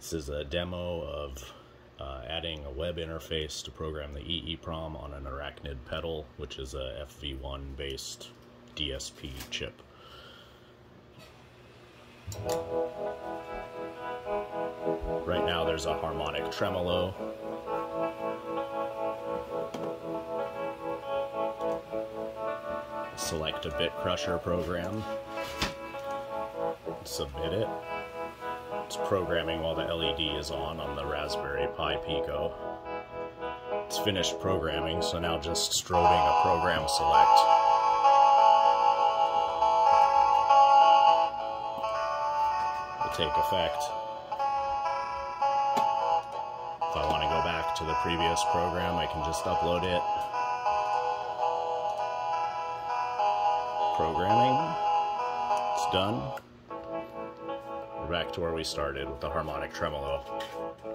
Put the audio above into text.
This is a demo of uh, adding a web interface to program the EEPROM on an Arachnid pedal, which is a FV1 based DSP chip. Right now there's a harmonic tremolo. Select a bit crusher program. Submit it. It's programming while the LED is on on the Raspberry Pi Pico. It's finished programming, so now just strobing a program select. Will take effect. If I want to go back to the previous program, I can just upload it. Programming. It's done back to where we started with the harmonic tremolo.